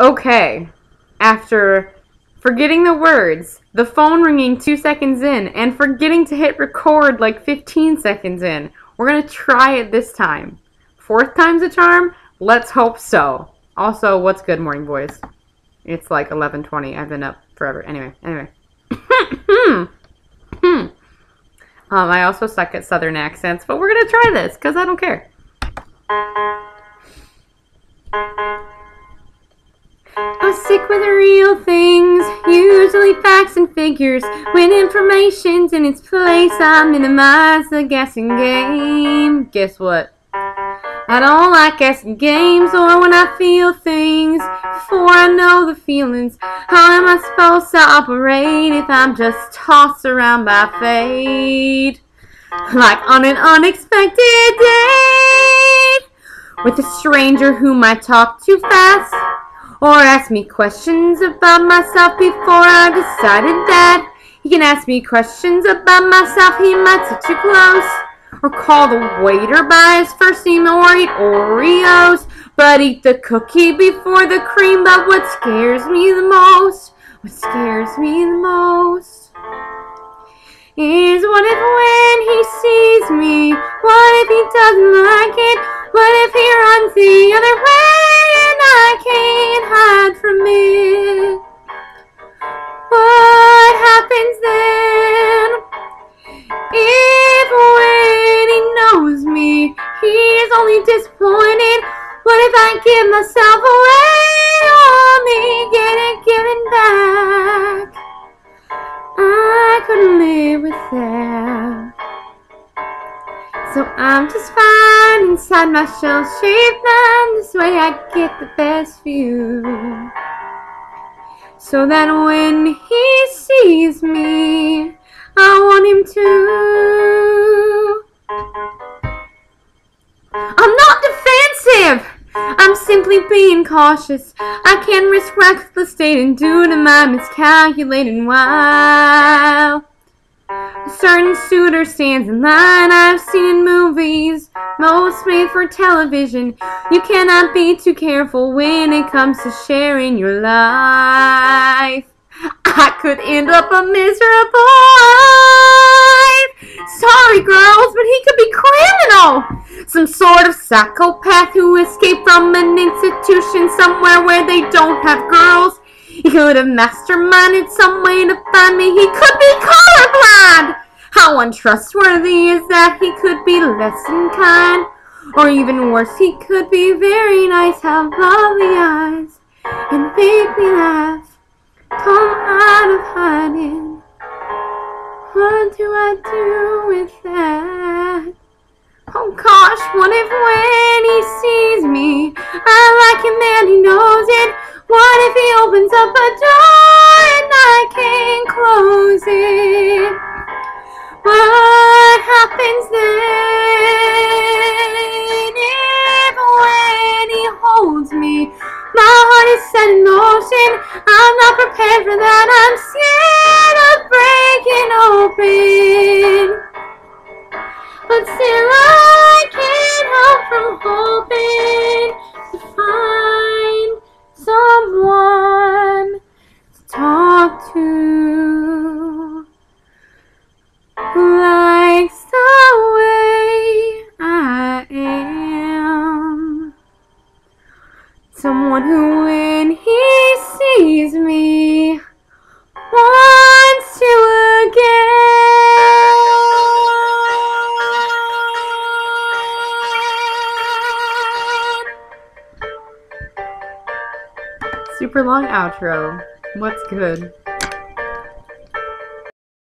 Okay. After forgetting the words, the phone ringing two seconds in, and forgetting to hit record like 15 seconds in, we're going to try it this time. Fourth time's a charm? Let's hope so. Also, what's good, morning boys? It's like 11:20. I've been up forever. Anyway, anyway. um, I also suck at southern accents, but we're gonna try this because I don't care. I'm sick real things, usually facts and figures. When information's in its place, I minimize the guessing game. Guess what? I don't like guessing games or when I feel things before I know the feelings. How am I supposed to operate if I'm just tossed around by fate? Like on an unexpected date with a stranger whom I talk too fast or ask me questions about myself before I decided that he can ask me questions about myself. He might sit too close or call the waiter by his first name or eat Oreos, but eat the cookie before the cream. But what scares me the most, what scares me the most, is what if when he sees me, what if he doesn't like it, what if he runs the other way disappointed. What if I give myself away? All me get it given back. I couldn't live with that. So I'm just fine inside my shell-shaped mind. This way I get the best view. So that when he sees me, I want him to. I'm being cautious. I can't risk reckless dating due to my miscalculating while. Certain suitor stands in line I've seen in movies, most made for television. You cannot be too careful when it comes to sharing your life. I could end up a miserable life. Sorry, girls, but he could be criminal. Some sort of psychopath who escaped from an institution somewhere where they don't have girls. He could have masterminded some way to find me. He could be colorblind. How untrustworthy is that? He could be less than kind. Or even worse, he could be very nice. Have lovely eyes and make me laugh. Come out of hiding. What do I do with that? Oh gosh, what if when he sees me, I like him and he knows it? What if he opens up a door and I can't close it? What happens then if when he holds me, my heart is set in motion? I'm not prepared for that. I'm scared of breaking open. But still I Someone who when he sees me wants to again. Super long outro. What's good?